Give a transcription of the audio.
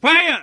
Fire!